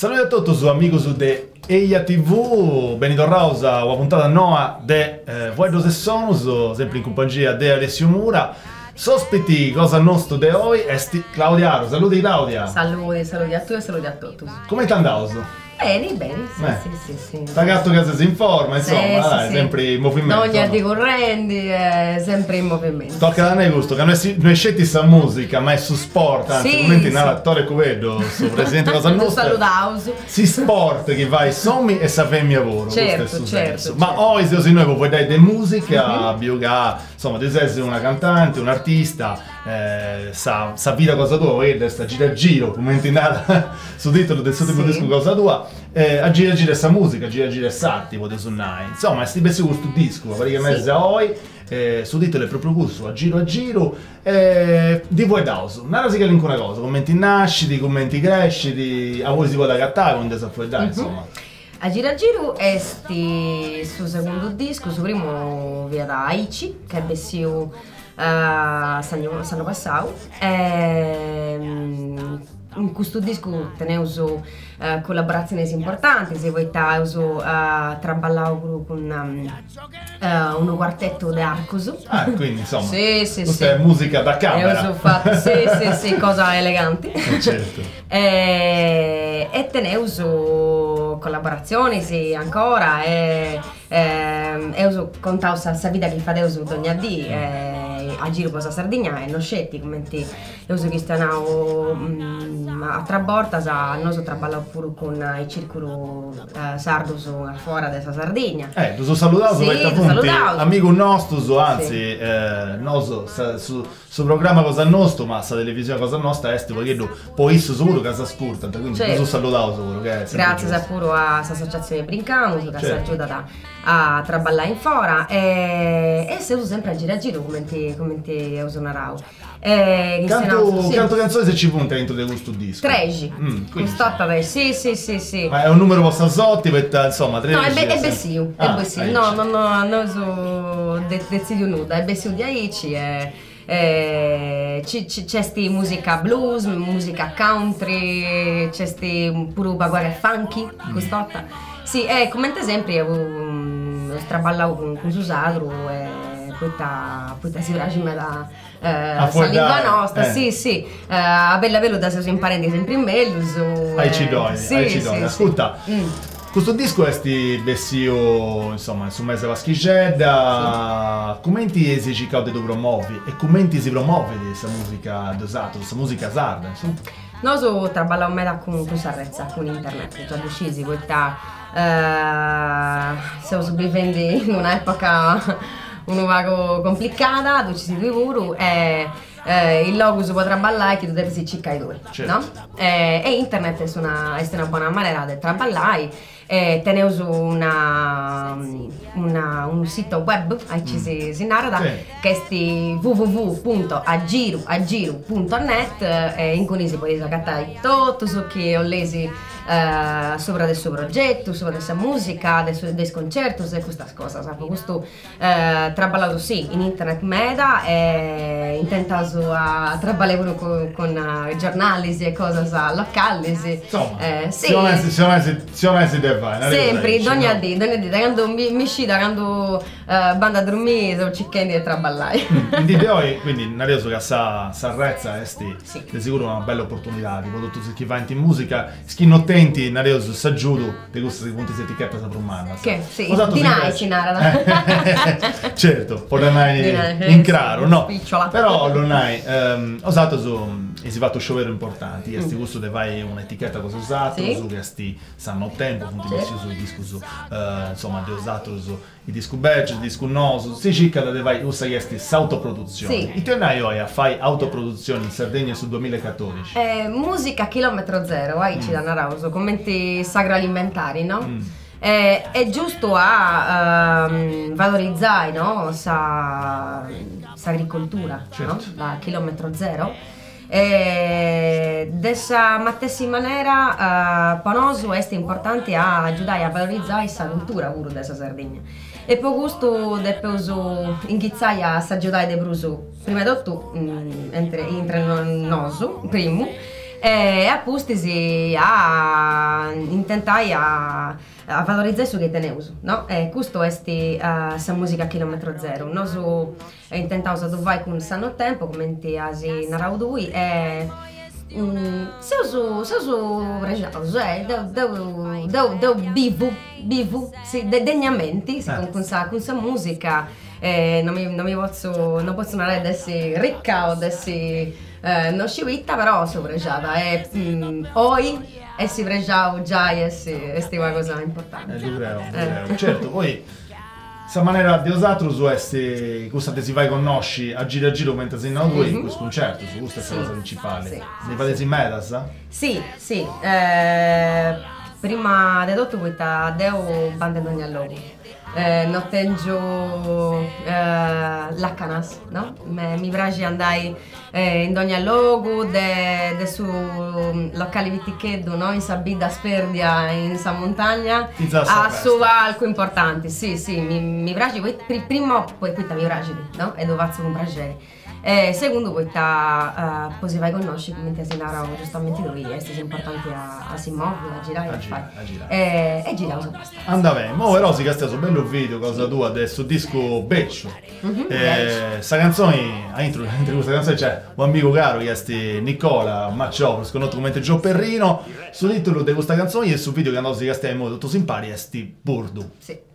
Saluti a tutti amigos de Eia TV, bentornados a una puntata nuova de eh, Vuedos e Sonus, sempre in compagnia di Alessio Mura. Sospiti cosa nostro de oggi è Claudia Aro. Saluti Claudia. Saluti, saluti a tutti e saluti a tutti. Come ti andato? Bene, bene, sì, Beh. sì, sì, sì. Sta gatto che si informa, insomma, Sì, dai, sì. sempre in movimento. Ogni no? di correnti è sempre in movimento. Tocca da noi gusto, che noi, si- noi scetti sa musica, ma è su sport, anzi, Sì, commenti sì. narratore che vedo, su Presidente Cosa Nostra. salutaus. Si sport che vai sommi e sapemmi lavoro. Certo, questo è il suo certo, senso. certo. Ma oggi se noi vuoi dare di musica, bioga, insomma, tu sei una cantante, un artista, eh, sa, sa vita cosa tua, vedi, sta gira a giro, commenti nada sul titolo del suo tipo Sì. disco cosa tua, eh, a gira a gira sta musica, a gira a gira sarti, potete suonare. Insomma, sti pensi questo disco, praticamente Sì. oggi, eh, su titolo è proprio questo, a giro a giro, eh, di voi dauso, non si capisce una cosa, commenti nasciti, commenti cresciti, a voi si può adattare, quando si può dare, Mhm. insomma. A Gira Giro esti su secondo disco, su primo via da Aici, che è siu uh, sanno, sanno passato. Ehm, in questo disco teneuso uh, collaborazioni importanti, se vuoi uso uh, traballavo con um, uh, uno quartetto di Arcoso. Ah, quindi insomma, Sì, sì, sì. è musica da E camera. ho fatto, sì, sì, sì, cosa eleganti. Eh, certo. e, e te ne uso collaborazioni, sì, ancora. E, e, e uso contavo sa, sa vita che fate uso ogni dì. E, a giro per la Sardegna e non scetti come ti e uso che stanno mm, a traborta sa noi so traballavo pure con il circolo eh, sardo su fuori della Sardegna. Eh, tu so salutato, Sì, salutato. amico nostro, so, anzi, Sì. eh, noso, sa- su, su programma Cosa Nostro, ma sa televisione Cosa Nostra, est, perché tu poi sicuro che si ascolta, quindi Certo. tu so salutato sicuro, che è Grazie. Sapuro a associazione Brincamus che ci Certo. aiuta a, a traballare in fora e, e se uso sempre a giro a giro come ti, come ti uso una rau. Canto, sì. canto canzone se ci punta dentro di questo disco. Tregi. Mm, quindi- Quest'otta dai, sì, sì, sì, sì. Ma è un numero vostro Zotti, per, insomma, 13. No, è, be- è sempre- Bessiu, è Ah, Bessiu. Aici. No, no, no, non uso de- decidio nuda, è Bessiu di Aici, è, è- ci- c'è sti musica blues, musica country, c'è sti pure baguare funky, Mm. quest'otta. Sì, e come um, traballavo con, con Susadru e poi ta, poi ta si ragima da eh, sa puoi lingua dare, nostra, eh. sì, sì, eh, a bella veluta se sono imparenti sempre in bello, su, Ai ci doi, sì, ai ci sì, doi. sì. Ascolta, Mm. questo disco è sti Bessio, insomma, su mese vaschigedda, come ti si cercate di promuovi e come ti si promuove questa musica dosato, questa musica sarda, insomma. Noi so traballavo meda con, con Sarrezza, con internet, già decisi, questa eh, stiamo sopravvivendo in un'epoca un vago complicata, dove ci si due e eh, il logo si può traballare che tu devi si cicca i due, Certo. no? E, e internet è una, è una buona maniera di traballare e te ne uso una, una- un sito web, eh, ci si, si narra, Sì. che è www.agiru.net eh, in cui si può scattare tutto ciò che ho leso eh, sopra del suo progetto, sopra della sua musica, dei suoi dei concerti e queste cose. Sapo, questo eh, traballato sì in internet meda e intentato a traballare con, con eh, giornali e cose locali. Insomma, Eh, sì. se non si deve fare, Sempre, dì, ogni dì, da quando mi, mi scida, quando eh, banda a dormire, sono cicchendi e traballare. no? In di poi, quindi, Nareso che sa Sarrezza esti Sì. di sicuro una bella opportunità, tipo tutto chi va in musica, schi attenti, Nareso sa giudo, di questo si punti si etichetta sa prumana. Che? Sì, di nai si narra. certo, poi non Di hai in sì, chiaro, no. spicciola. Però non hai, ehm, osato su, e si fatto sciogliere importanti, e sti Mm. de vai un'etichetta cosa usato, Sì. su che sti sanno tempo, appunto Sì. messi su il disco su, eh, insomma, di usato su i disco badge, il disco noso, si cerca da vai usa che sti s'autoproduzione. Sì. E te ne hai a fai autoproduzioni in Sardegna sul 2014. Eh, musica chilometro zero, vai ci da Narauso, commenti sagroalimentari, no? Mm. Eh, è giusto a ehm, valorizzare no? sa, sa agricoltura Certo. no? da chilometro zero e dessa matessi maniera uh, Panoso è importante a aiutare a valorizzare sa cultura dessa Sardegna. E per questo deposo inghizzai a s'aggiudare de bruso prima di tutto mm, entre no- noso primo e appustisi a intentai a, a valorizzare su che teneus, no? E questo è uh, sa musica a chilometro zero. Noi su intentau a dovai con sanno tempo, come ti asi narau dui, e Mm, seus, seus regiaus, eh, deu, deu, deu, deu vivo, vivo, sì, de, degnamente, sì, eh. con, con, sa, con sa musica, eh, non, mi, non mi posso, non posso narrare dessi ricca o dessi eh, non scivitta, però sono regiata e mm, poi e si pregiau già e si, è una cosa importante. Eh, di vero. Certo, poi questa maniera di osatro su essere questa te si vai conosci a giro a giro mentre sei in auto in questo concerto su questa è la cosa principale sì, ne fate in metas? sì sì eh, prima di tutto questa deo bande non allogo eh, non tengo eh, la canas, no? Me, mi piace andare eh, in ogni luogo, de, de su locali viticheddo, no? In Sabida Sperdia, in Sa Montagna, a su alco importante, sì, sì, mi, mi piace, prima poi qui mi piace, no? E dove faccio un piacere. E secondo questa uh, così vai conosci come ti asinara giustamente lui e sei importante a, a si muovere, a girare, a, girare, a girare. E, e girare usa basta. Andava mo però si castia su bello video cosa tua adesso disco Beccio. Mm-hmm, eh, sta canzone, a intro, intro questa canzone c'è un amico caro che è Nicola Macciò, sconosciuto come Gio Perrino. Sul titolo di questa canzone e sul video che andò si castia in modo tutto simpatico è sti Burdu. Sì.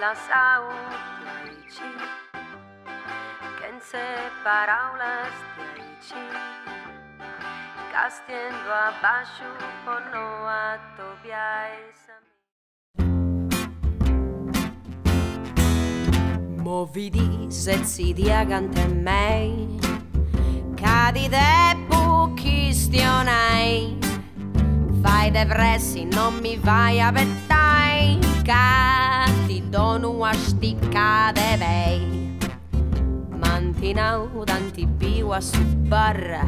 La saúde Quem se paraulas de Castiendo abaixo por no atobiais Movidi se diagante mei Cadi de questionai Fai devresti non mi vai a vettai dono a sticcare bei Mantinau danti biwa su barra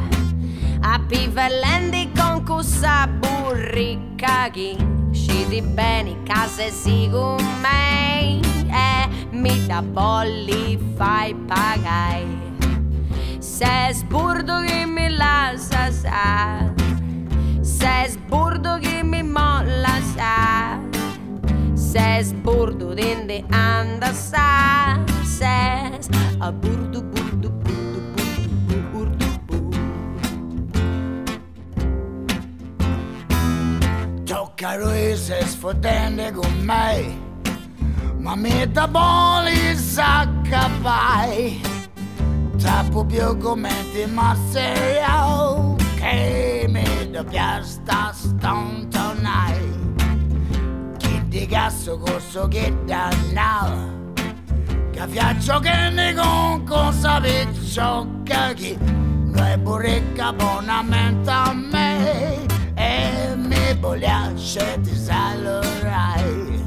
A pivelendi con cussa burricaghi Scidi bene case sigu mei E mi da bolli fai pagai. Se sburdo che mi lascia sa Se sburdo che mi molla sa Ses burdu dinde anda sa Ses a burdu burdu burdu burdu burdu Toccaro e ses fotende con me Ma metaboli s'accapai Troppo più come ti masserio Che mi doppia sta stontonai cazzo corso che dannava che fiaccio che ne con cosa picciocca che noi pure abbonamento a me. E mi vogliasce ti salurai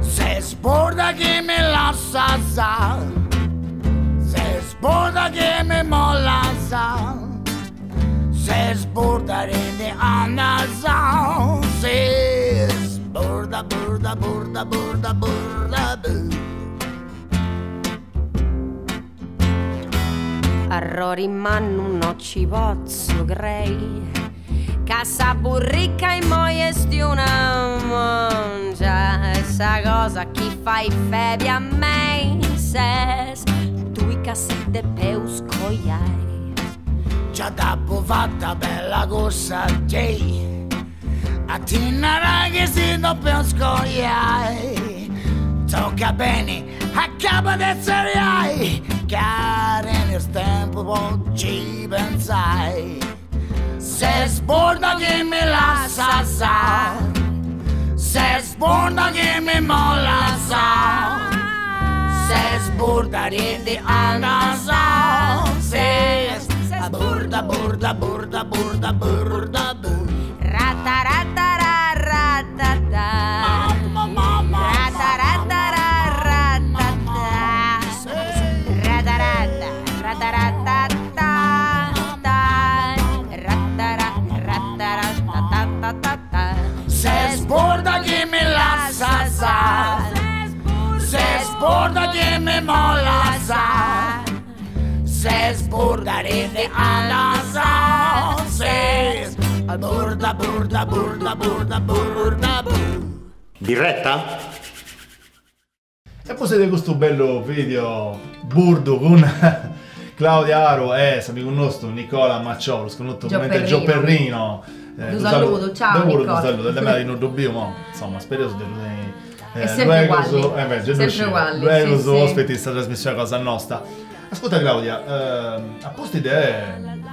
se sporda che mi lascia sa. Se sporda che mi molla sa. Se sporda rende andasa se burda, burda, burda, burda, burda, burda. Errori ma non ci posso grei Casa burrica in moie sti una mangia Essa cosa chi fai febi a me Ses tu i cassette peus coiai. Già dopo fatta bella cosa Jay a Tinara che si doppio scogliai Tocca bene a capo del seriai. Chiaro nel tempo ci pensai. Se sborda che mi lascia sa. Se sborda che mi molla sa. Se sborda rende alla sa se burda burda burda burda burda burda. Rataratararratata. Se sborda rende alla sa Se burda burda burda burda burda burda Diretta? E poi siete questo bello video burdo con Claudia Aro e amico nostro Nicola Macciolo, sconosciuto Gio come Gio Perrino. Perrino. Un saluto, ciao, Nicola. un saluto, da me non dobbiamo, insomma, spero di È sempre uguali. Eh Sempre sì, cose sì. ospiti in questa trasmissione cosa nostra. Ascolta Claudia, ehm, a posto idee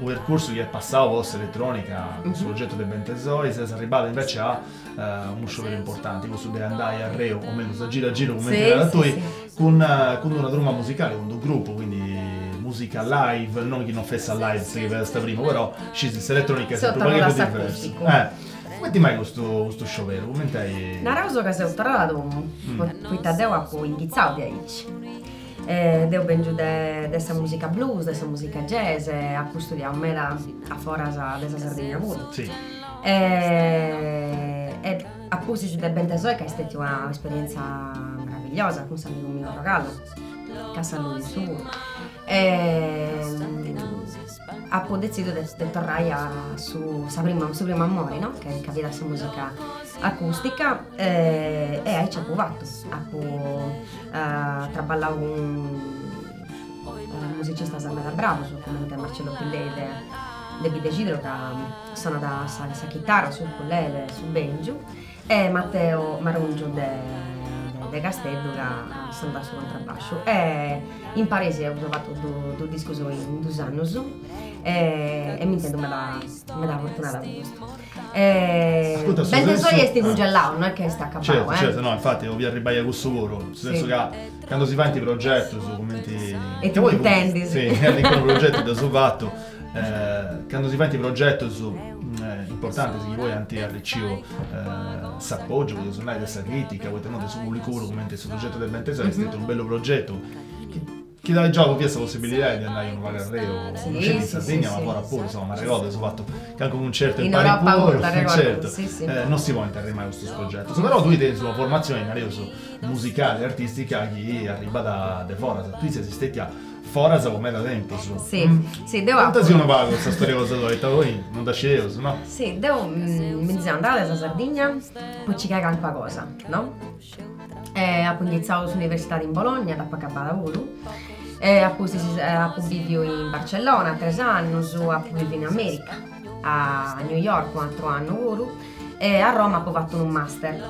un percorso che è passato vostra elettronica Mhm. sul progetto del Bentesoi, si è arrivato invece a eh, un show vero importante, questo di andare a Reo, o meglio, a giro a giro come Sì, da sì, sì. con, eh, con una truma musicale, con un gruppo, quindi musica live, non che non fessa live, che sta prima, però scienza elettronica è sempre di tassa diverso. Eh, come ti mai questo, questo show vero? Come hai... Naravzo che se ho trovato puita deu a po indizzao di aici. E deu ben giù de, dessa musica blues, dessa musica jazz, e a cui studiamo mera a forasa dessa Sardegna pure. Sì, E, e appunto si del Bentesoi che è stata un'esperienza meravigliosa con San mio regalo, casa lui su. E ha deciso di tornare su sa prima, su prima amore, no? Che capita questa musica acustica e, e hai ci ha provato. Ha uh, traballato con un musicista Samela Bravo, come Marcello Pillede de Bidesidro che sono da sa, sa chitarra sul ukulele, sul banjo e Matteo Marungio de, de, Castello che sono sul contrabbasso e in Parisi ho trovato due du dischi in due anni e, e mi intendo me la, fortunata con questo e Ascolta, ben tesoro è sti ah. congellato non è che sta a certo, eh. certo, no, infatti ho via ribaia questo lavoro, nel senso Sì. che quando si fa in progetto su commenti... E tu intendi, Sì, con progetto da su fatto, eh, quando si fa in progetto su... eh, importante se voi anti arriccivo eh, s'appoggio, vuoi suonare questa critica, vuoi tenere su un licuro come sul progetto del Bentesa, Mhm. è stato un bello progetto che, che dà già questa possibilità di andare in un vagarreo, Sì, non c'è in sì, Sardegna, sì, ma sì. ora pure, insomma, ma ricordo, ho fatto che anche un certo In Europa pure, molta, ricordo, certo, sì, sì. Eh, non si può interromere questo progetto. So, però tu hai sulla formazione in su musicale artistica che arriva da, da Forasa. Tu sei esistenti a Forasa come da tempo su. Sì, Mm. sì, devo Quanto si uno paga questa storia cosa tua? Hai voi? Non da sceso, no? Sì, devo mm, alla Sardegna, poi ci caga anche qualcosa, no? E ho iniziato all'università in Bologna, da poi a Vulu. E ho vivo in Barcellona, tre anni, su ho vivo in America, a New York quattro anni Vulu. E a Roma ho fatto un master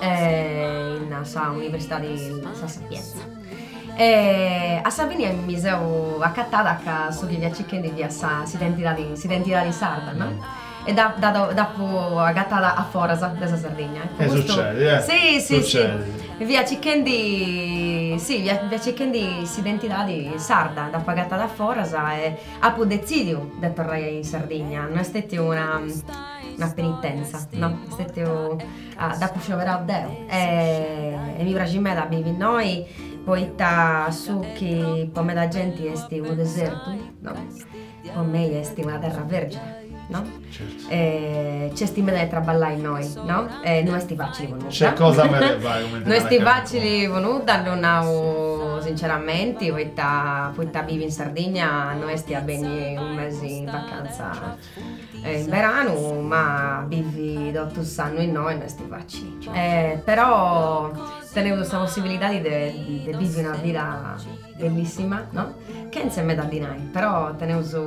eh, in sa Università di Sa Sapienza. E a sono accattata che so che via chicken di via sa si identità di, si identità di sarda, no? E da, da, da, dopo accattata a Forasa, della Sardegna. Eh, Questo- succede, eh. Sì, sì, Succede. sì. Via chicken di... Sì, via, via chicken di si identità di sarda, da pagata da Forasa e a poi decidio di tornare in Sardegna. Non è stata una una penitenza, no? È stato ah, da scioperare a Deo. E, e mi piace me da noi, poi ta su che per me la gente è un deserto, no? Per me è una terra vergine, no? Certo. E c'è sti traballare in noi, no? E non è sti facili venuta. C'è cosa me vai è sti facili venuta, non ho sinceramente, poi ta, poi ta vivi in Sardegna, non è sti a bene un mese in vacanza eh, in verano, ma vivi da otto anni in noi, non è sti facili. Eh, però tenevo questa possibilità di, di, di vivere una vita bellissima, no? Che insieme da dinai, però tenevo su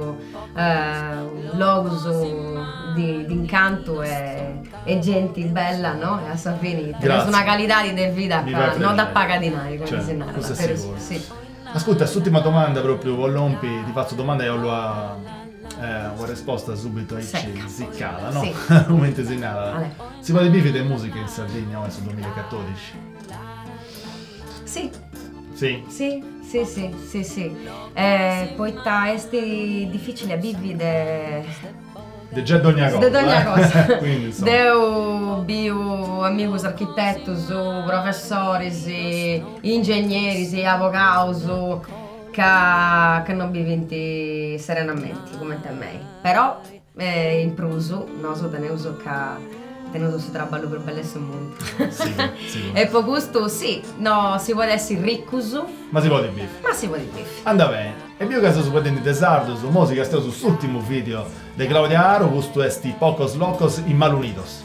eh, un luogo su di, di incanto e, e gente bella, no? E a tenevo Grazie. una qualità di vita non da piacere. paga dinai, come Certo, si narra. è per-. Sì. Ascolta, quest'ultima domanda proprio, Vollompi, ti faccio domanda e ho la eh, una risposta subito Secca. ziccata, no? Sì. Come intestinata. Ale. Si può di bivi di musica in Sardegna o sul 2014? Sì, Sì. sì, sì, sì, sì, sì. Eh, poitta esti difficile a vivi de... De già ogni cosa. de ogni eh? cosa. Quindi insomma. Deu biu amigos architettos, professori, ingegneri, avvocati che, che non vivinti serenamente come te me. Però eh, in pruso, noi tenuto che tenuto si traballo per bellissimo mondo. Sì, sì. e per questo sì, no, si vuole essere riccoso, Ma si può di bivi. ma si vuole di Anda bene. E più che su potendo di Sardo, su musica, stiamo su ultimo video di Claudia Aro, questo è sti Pocos Locos in Malunidos.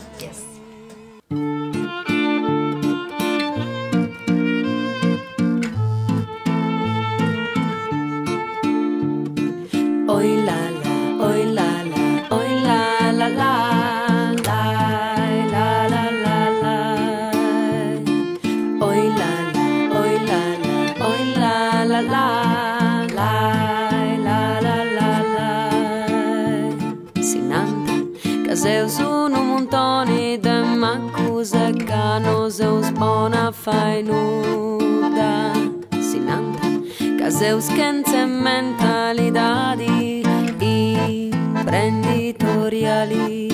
Che sei schienze mentalidadi imprenditoriali.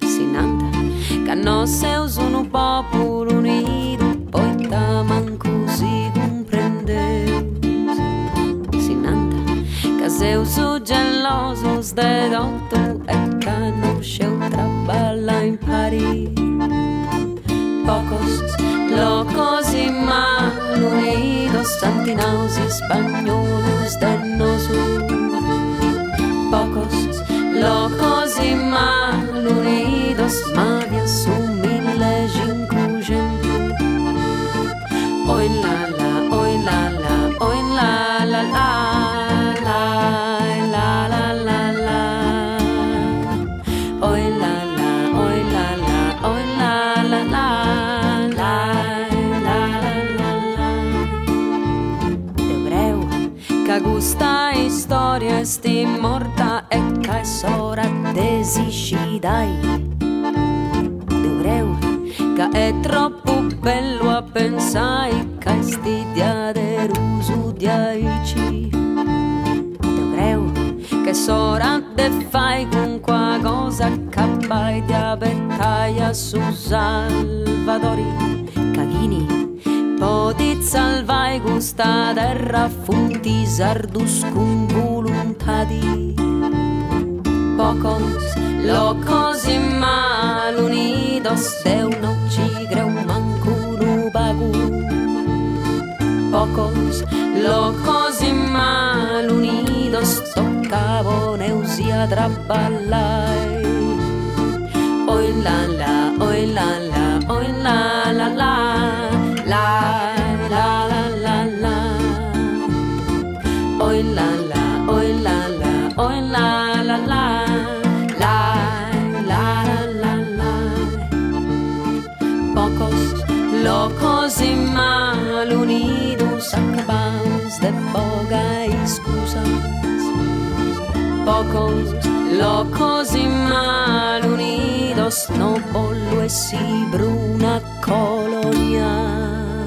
Sinanta, che non sei sono popolo unito, poi da manco si comprende. Sinanta, che sei so geloso de dotto e che non c'è traballa in pari. Santinaus españoles nosotros. Pocos locos y mal unidos, Marias morta e che sora desiscidai. Ebreu, che è troppo bello a pensare che sti dia deruso diaici. Ebreu, che sora de fai con qua cosa cappai di abettaia su Salvadori Podit salvai gusta terra funti sardus con volontadi Pocos locos y mal unidos de uno chigreu manco no bagu Pocos locos y mal unidos tocaban eusia traballai Oi la la, oi la la, oi la la, la locos y mal unidos acabamos de boga excusas. Pocos locos y mal unidos no pollo e si bruna colonia.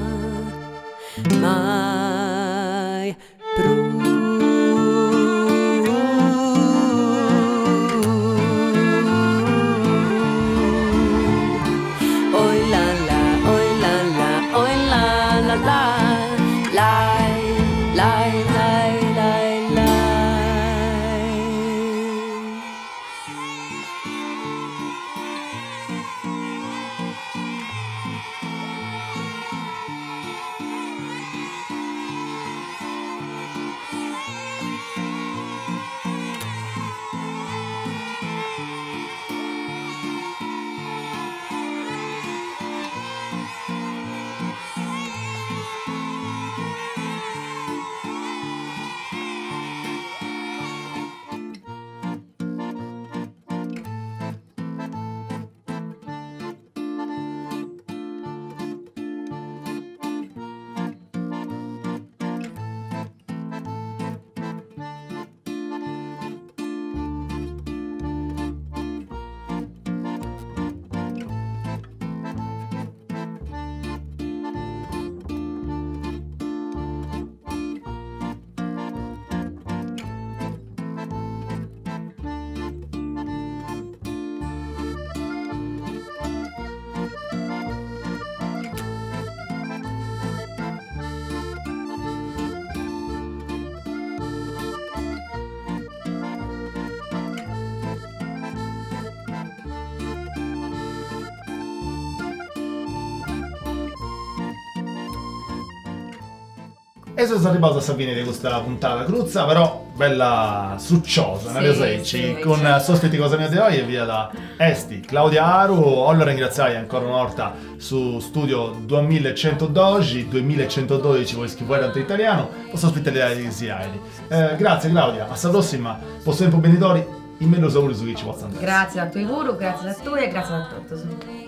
E sono arrivato a fine di questa puntata cruzza, però bella succiosa, Sì, ne peseci, sì, con certo. sospiti cosa di oggi e via da Esti, Claudia Aru, voglio ringraziare ancora una volta su studio 2112, 2112 voi scrivere tanto italiano, posso ospitare di Siaidi. Eh, grazie Claudia, alla prossima, posso tempo benitori, in meno sauri su chi ci possa andare. Grazie a tuoi guru, grazie a tu e grazie a tutti.